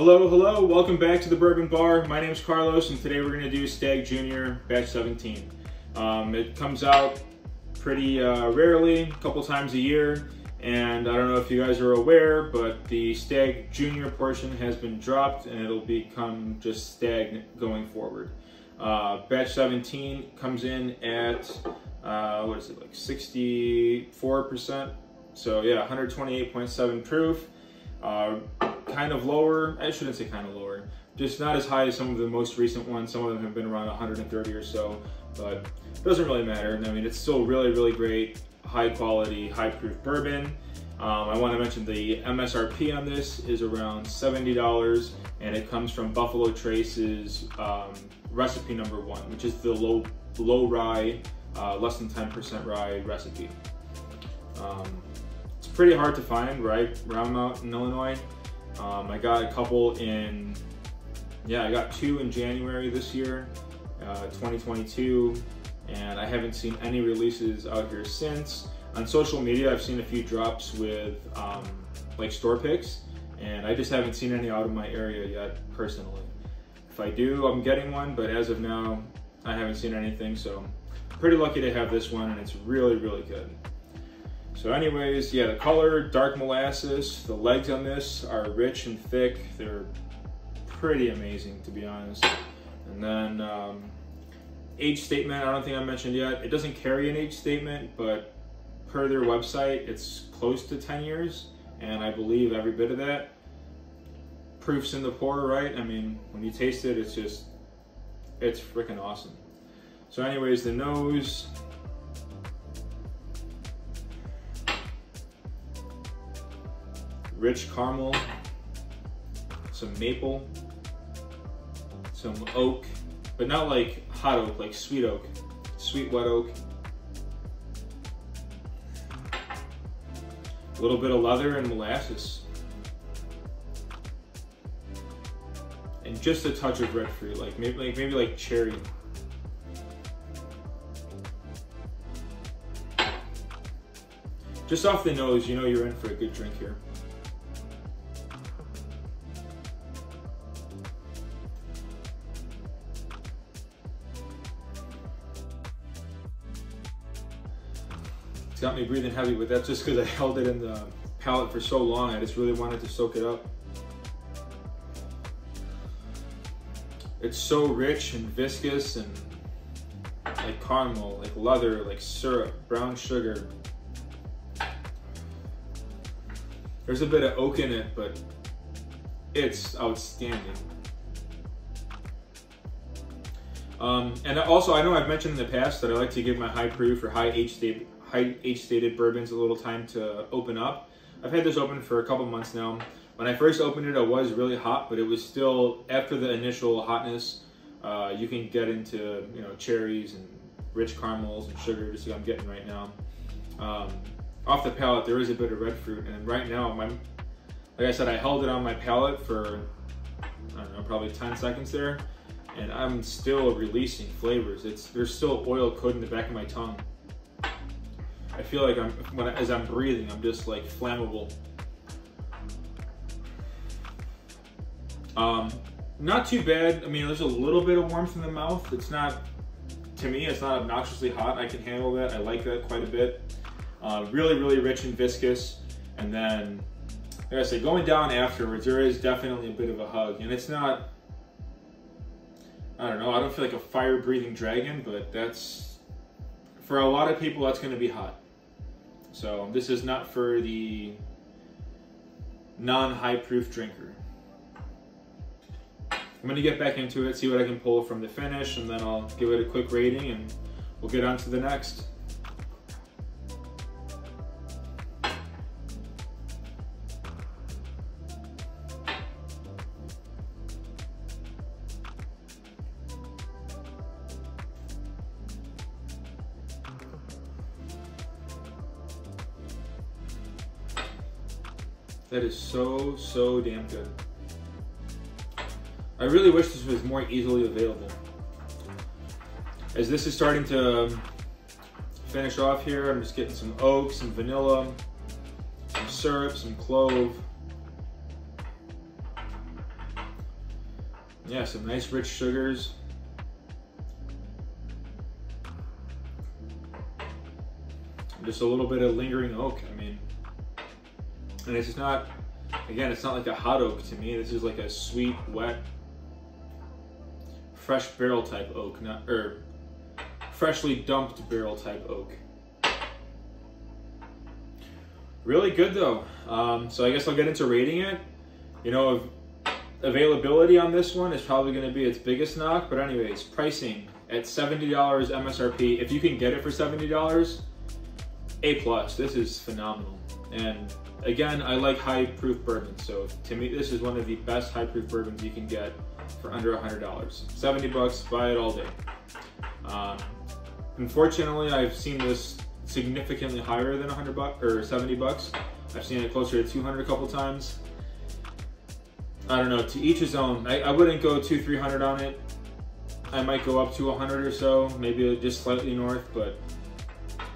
Hello, hello, welcome back to the Bourbon Bar. My name is Carlos and today we're gonna do Stagg Junior Batch 17. Um, it comes out pretty uh, rarely, a couple times a year, and I don't know if you guys are aware, but the Stagg Junior portion has been dropped and it'll become just Stagg going forward. Uh, batch 17 comes in at, uh, what is it, like 64%? So yeah, 128.7 proof. Uh, kind of lower. I shouldn't say kind of lower. Just not as high as some of the most recent ones. Some of them have been around 130 or so, but it doesn't really matter. I mean, it's still really, really great, high quality, high proof bourbon. Um, I want to mention the MSRP on this is around $70 and it comes from Buffalo Trace's um, recipe number one, which is the low, low rye, uh, less than 10% rye recipe. Um, it's pretty hard to find right around out in Illinois. Um, I got a couple in, yeah, I got two in January this year, uh, 2022, and I haven't seen any releases out here since. On social media, I've seen a few drops with um, like store picks, and I just haven't seen any out of my area yet personally. If I do, I'm getting one, but as of now, I haven't seen anything, so pretty lucky to have this one, and it's really, really good. So anyways, yeah, the color, dark molasses. The legs on this are rich and thick. They're pretty amazing, to be honest. And then um, age statement, I don't think I mentioned yet. It doesn't carry an age statement, but per their website, it's close to 10 years. And I believe every bit of that. Proof's in the pour, right? I mean, when you taste it, it's just, it's freaking awesome. So anyways, the nose, rich caramel, some maple, some oak, but not like hot oak, like sweet oak, sweet wet oak. A little bit of leather and molasses. And just a touch of red fruit, like maybe like maybe like cherry. Just off the nose, you know you're in for a good drink here. It's got me breathing heavy, but that's just because I held it in the palate for so long. I just really wanted to soak it up. It's so rich and viscous and like caramel, like leather, like syrup, brown sugar. There's a bit of oak in it, but it's outstanding. Um, and also, I know I've mentioned in the past that I like to give my high proof or high age state high age stated bourbons a little time to open up. I've had this open for a couple months now. When I first opened it, it was really hot, but it was still after the initial hotness. Uh, you can get into you know cherries and rich caramels and sugar, just like I'm getting right now. Um, off the palate, there is a bit of red fruit, and right now, my like I said, I held it on my palate for I don't know, probably 10 seconds there, and I'm still releasing flavors. It's there's still oil coating the back of my tongue. I feel like I'm when I, as I'm breathing, I'm just like flammable. Um, not too bad. I mean, there's a little bit of warmth in the mouth. It's not, to me, it's not obnoxiously hot. I can handle that. I like that quite a bit. Uh, really, really rich and viscous. And then, like I said, going down afterwards, there is definitely a bit of a hug. And it's not, I don't know, I don't feel like a fire breathing dragon, but that's, for a lot of people, that's going to be hot. So this is not for the non-high proof drinker. I'm gonna get back into it, see what I can pull from the finish, and then I'll give it a quick rating and we'll get on to the next. That is so, so damn good. I really wish this was more easily available. As this is starting to um, finish off here, I'm just getting some oak, some vanilla, some syrup, some clove. yeah, some nice rich sugars. Just a little bit of lingering oak. I mean, and it's just not, again, it's not like a hot oak to me. This is like a sweet, wet, fresh barrel type oak, not or freshly dumped barrel type oak. Really good though. Um, so I guess I'll get into rating it. You know, availability on this one is probably going to be its biggest knock. But anyways, pricing at $70 MSRP. If you can get it for $70, A plus. This is phenomenal. And again, I like high proof bourbon. So to me, this is one of the best high proof bourbons you can get for under $100. 70 bucks, buy it all day. Um, unfortunately, I've seen this significantly higher than 100 bucks or 70 bucks. I've seen it closer to 200 a couple times. I don't know, to each his own. I, I wouldn't go two, 300 on it. I might go up to 100 or so, maybe just slightly north, but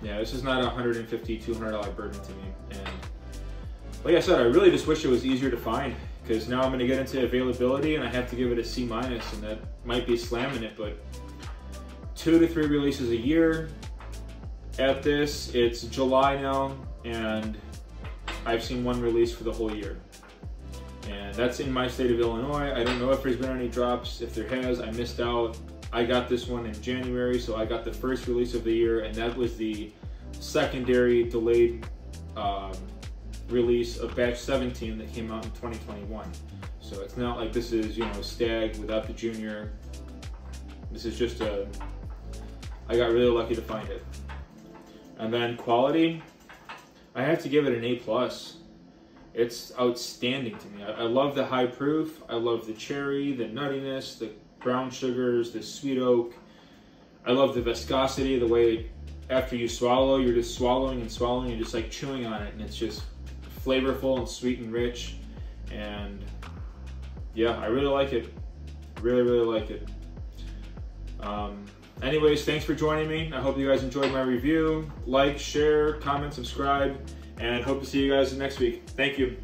yeah, this is not a 150 $200 bourbon to me. And like I said, I really just wish it was easier to find because now I'm going to get into availability and I have to give it a C minus, and that might be slamming it, but two to three releases a year. At this, it's July now, and I've seen one release for the whole year. And that's in my state of Illinois. I don't know if there's been any drops. If there has, I missed out. I got this one in January, so I got the first release of the year, and that was the secondary delayed um, release of batch 17 that came out in 2021. So it's not like this is, you know, a Stagg without the junior. This is just a, I got really lucky to find it. And then quality, I have to give it an A plus. It's outstanding to me. I, I love the high proof. I love the cherry, the nuttiness, the brown sugars, the sweet oak. I love the viscosity, the way after you swallow, you're just swallowing and swallowing, you're just like chewing on it, and it's just flavorful and sweet and rich. And yeah, I really like it. Really, really like it. Um, anyways, thanks for joining me. I hope you guys enjoyed my review. Like, share, comment, subscribe, and hope to see you guys next week. Thank you.